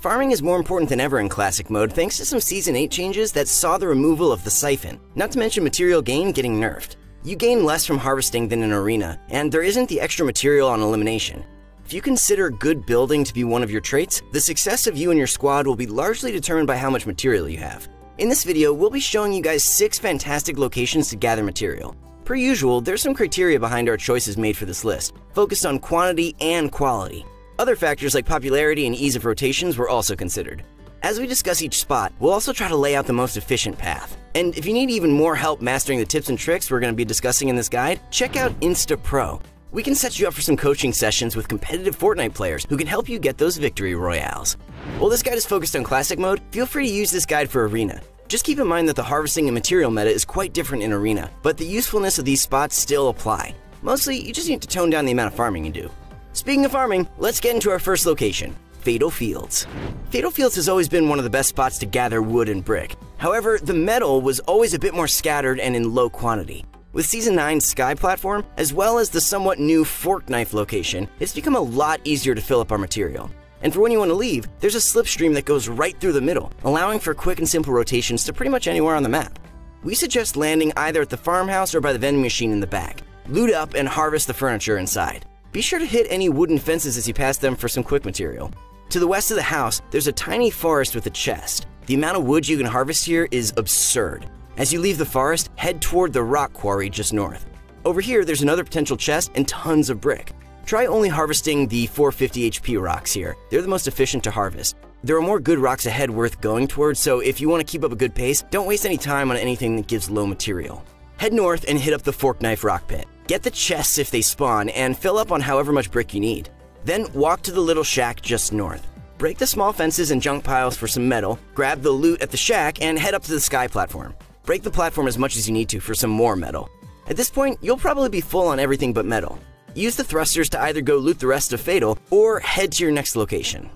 Farming is more important than ever in Classic mode thanks to some Season 8 changes that saw the removal of the Siphon, not to mention material gain getting nerfed. You gain less from harvesting than in Arena, and there isn't the extra material on elimination. If you consider good building to be one of your traits, the success of you and your squad will be largely determined by how much material you have. In this video, we'll be showing you guys 6 fantastic locations to gather material. Per usual, there's some criteria behind our choices made for this list, focused on quantity and quality. Other factors like popularity and ease of rotations were also considered. As we discuss each spot, we'll also try to lay out the most efficient path. And if you need even more help mastering the tips and tricks we're going to be discussing in this guide, check out Insta Pro. We can set you up for some coaching sessions with competitive Fortnite players who can help you get those victory royales. While this guide is focused on classic mode, feel free to use this guide for arena. Just keep in mind that the harvesting and material meta is quite different in arena, but the usefulness of these spots still apply. Mostly, you just need to tone down the amount of farming you do. Speaking of farming, let's get into our first location, Fatal Fields. Fatal Fields has always been one of the best spots to gather wood and brick. However, the metal was always a bit more scattered and in low quantity. With Season 9's Sky platform, as well as the somewhat new Fork Knife location, it's become a lot easier to fill up our material. And for when you want to leave, there's a slipstream that goes right through the middle, allowing for quick and simple rotations to pretty much anywhere on the map. We suggest landing either at the farmhouse or by the vending machine in the back. Loot up and harvest the furniture inside. Be sure to hit any wooden fences as you pass them for some quick material. To the west of the house, there's a tiny forest with a chest. The amount of wood you can harvest here is absurd. As you leave the forest, head toward the rock quarry just north. Over here, there's another potential chest and tons of brick. Try only harvesting the 450 HP rocks here. They're the most efficient to harvest. There are more good rocks ahead worth going towards, so if you want to keep up a good pace, don't waste any time on anything that gives low material. Head north and hit up the Fork Knife Rock Pit. Get the chests if they spawn, and fill up on however much brick you need. Then walk to the little shack just north. Break the small fences and junk piles for some metal, grab the loot at the shack, and head up to the sky platform. Break the platform as much as you need to for some more metal. At this point, you'll probably be full on everything but metal. Use the thrusters to either go loot the rest of Fatal or head to your next location.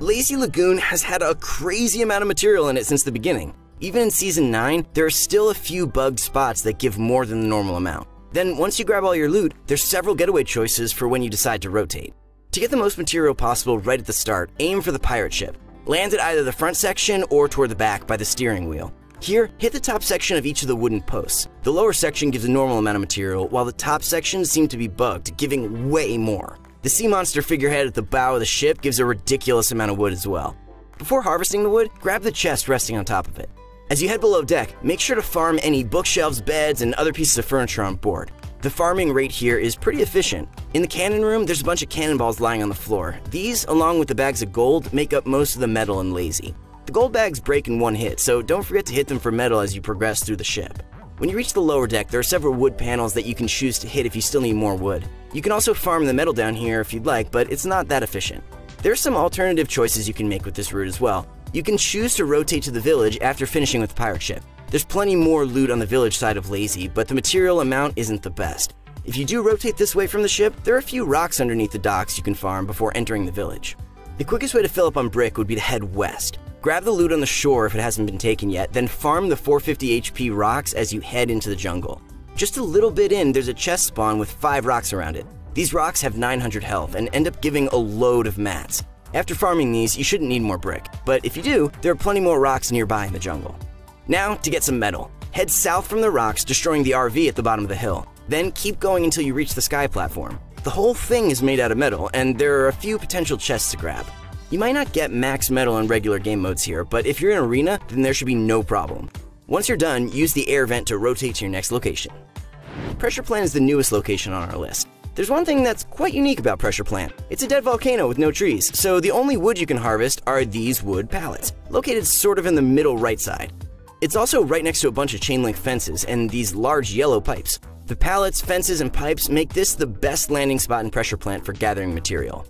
Lazy Lagoon has had a crazy amount of material in it since the beginning. Even in Season 9, there are still a few bugged spots that give more than the normal amount. Then, once you grab all your loot, there's several getaway choices for when you decide to rotate. To get the most material possible right at the start, aim for the pirate ship. Land at either the front section or toward the back by the steering wheel. Here, hit the top section of each of the wooden posts. The lower section gives a normal amount of material, while the top sections seem to be bugged, giving way more. The sea monster figurehead at the bow of the ship gives a ridiculous amount of wood as well. Before harvesting the wood, grab the chest resting on top of it. As you head below deck, make sure to farm any bookshelves, beds, and other pieces of furniture on board. The farming rate here is pretty efficient. In the cannon room, there's a bunch of cannonballs lying on the floor. These, along with the bags of gold, make up most of the metal in Lazy. The gold bags break in one hit, so don't forget to hit them for metal as you progress through the ship. When you reach the lower deck, there are several wood panels that you can choose to hit if you still need more wood. You can also farm the metal down here if you'd like, but it's not that efficient. There are some alternative choices you can make with this route as well. You can choose to rotate to the village after finishing with the pirate ship. There's plenty more loot on the village side of Lazy, but the material amount isn't the best. If you do rotate this way from the ship, there are a few rocks underneath the docks you can farm before entering the village. The quickest way to fill up on brick would be to head west. Grab the loot on the shore if it hasn't been taken yet, then farm the 450 HP rocks as you head into the jungle. Just a little bit in, there's a chest spawn with 5 rocks around it. These rocks have 900 health and end up giving a load of mats. After farming these, you shouldn't need more brick, but if you do, there are plenty more rocks nearby in the jungle. Now, to get some metal. Head south from the rocks, destroying the RV at the bottom of the hill. Then keep going until you reach the sky platform. The whole thing is made out of metal, and there are a few potential chests to grab. You might not get max metal in regular game modes here, but if you're in Arena, then there should be no problem. Once you're done, use the air vent to rotate to your next location. Pressure Plant is the newest location on our list. There's one thing that's quite unique about Pressure Plant. It's a dead volcano with no trees, so the only wood you can harvest are these wood pallets, located sort of in the middle right side. It's also right next to a bunch of chain link fences and these large yellow pipes. The pallets, fences, and pipes make this the best landing spot in Pressure Plant for gathering material.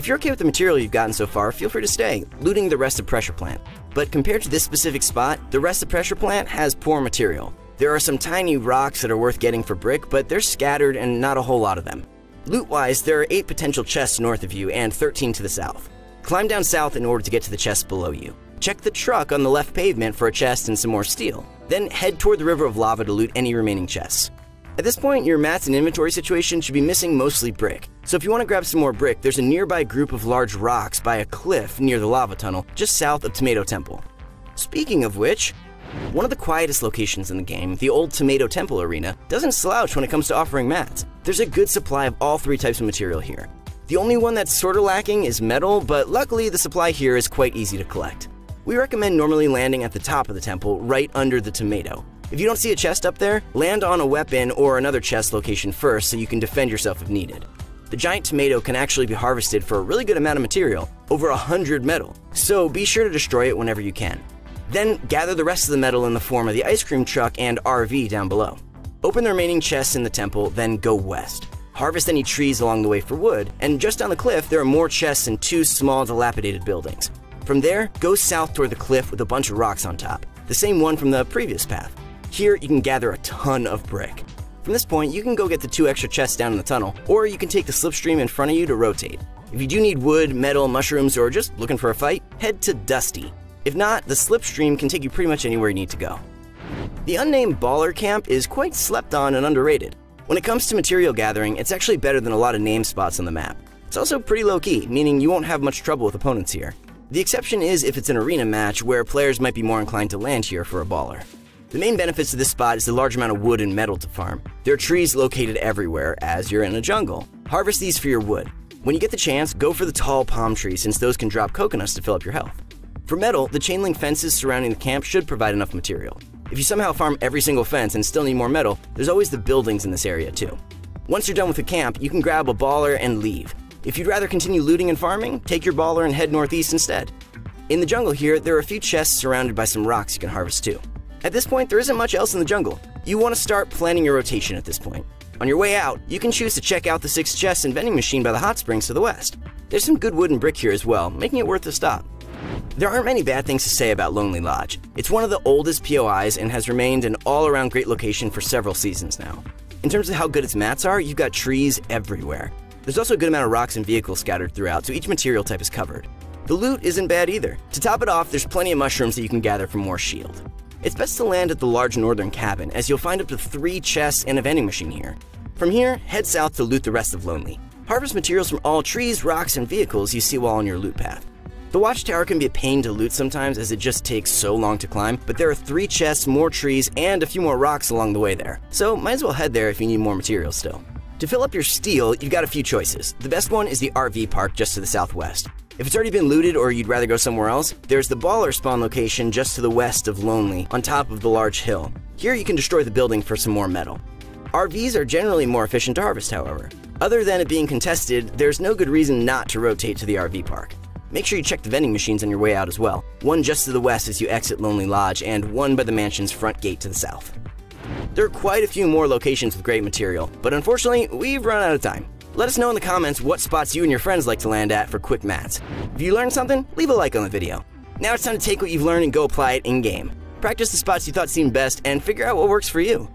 If you're okay with the material you've gotten so far, feel free to stay, looting the rest of Pressure Plant. But compared to this specific spot, the rest of Pressure Plant has poor material. There are some tiny rocks that are worth getting for brick, but they're scattered and not a whole lot of them. Loot-wise, there are 8 potential chests north of you and 13 to the south. Climb down south in order to get to the chests below you. Check the truck on the left pavement for a chest and some more steel. Then head toward the River of Lava to loot any remaining chests. At this point, your mats and inventory situation should be missing mostly brick. So if you want to grab some more brick, there's a nearby group of large rocks by a cliff near the lava tunnel, just south of Tomato Temple. Speaking of which, one of the quietest locations in the game, the old Tomato Temple Arena, doesn't slouch when it comes to offering mats. There's a good supply of all three types of material here. The only one that's sorta lacking is metal, but luckily the supply here is quite easy to collect. We recommend normally landing at the top of the temple, right under the tomato. If you don't see a chest up there, land on a weapon or another chest location first so you can defend yourself if needed. The giant tomato can actually be harvested for a really good amount of material, over 100 metal, so be sure to destroy it whenever you can. Then gather the rest of the metal in the form of the ice cream truck and RV down below. Open the remaining chests in the temple, then go west. Harvest any trees along the way for wood, and just down the cliff there are more chests and two small dilapidated buildings. From there, go south toward the cliff with a bunch of rocks on top, the same one from the previous path. Here you can gather a ton of brick. From this point, you can go get the two extra chests down in the tunnel, or you can take the slipstream in front of you to rotate. If you do need wood, metal, mushrooms, or just looking for a fight, head to Dusty. If not, the slipstream can take you pretty much anywhere you need to go. The unnamed Baller Camp is quite slept on and underrated. When it comes to material gathering, it's actually better than a lot of name spots on the map. It's also pretty low key, meaning you won't have much trouble with opponents here. The exception is if it's an arena match where players might be more inclined to land here for a baller. The main benefits of this spot is the large amount of wood and metal to farm. There are trees located everywhere, as you're in a jungle. Harvest these for your wood. When you get the chance, go for the tall palm trees since those can drop coconuts to fill up your health. For metal, the chain link fences surrounding the camp should provide enough material. If you somehow farm every single fence and still need more metal, there's always the buildings in this area too. Once you're done with the camp, you can grab a baller and leave. If you'd rather continue looting and farming, take your baller and head northeast instead. In the jungle here, there are a few chests surrounded by some rocks you can harvest too. At this point, there isn't much else in the jungle. You want to start planning your rotation at this point. On your way out, you can choose to check out the six chests and vending machine by the hot springs to the west. There's some good wood and brick here as well, making it worth a stop. There aren't many bad things to say about Lonely Lodge. It's one of the oldest POIs and has remained an all-around great location for several seasons now. In terms of how good its mats are, you've got trees everywhere. There's also a good amount of rocks and vehicles scattered throughout, so each material type is covered. The loot isn't bad either. To top it off, there's plenty of mushrooms that you can gather for more shield. It's best to land at the large northern cabin, as you'll find up to three chests and a vending machine here. From here, head south to loot the rest of Lonely. Harvest materials from all trees, rocks, and vehicles you see while on your loot path. The watchtower can be a pain to loot sometimes as it just takes so long to climb, but there are three chests, more trees, and a few more rocks along the way there. So might as well head there if you need more materials still. To fill up your steel, you've got a few choices. The best one is the RV park just to the southwest. If it's already been looted or you'd rather go somewhere else, there's the baller spawn location just to the west of Lonely, on top of the large hill. Here you can destroy the building for some more metal. RVs are generally more efficient to harvest, however. Other than it being contested, there's no good reason not to rotate to the RV park. Make sure you check the vending machines on your way out as well. One just to the west as you exit Lonely Lodge, and one by the mansion's front gate to the south. There are quite a few more locations with great material, but unfortunately, we've run out of time. Let us know in the comments what spots you and your friends like to land at for quick mats. If you learned something, leave a like on the video. Now it's time to take what you've learned and go apply it in-game. Practice the spots you thought seemed best and figure out what works for you.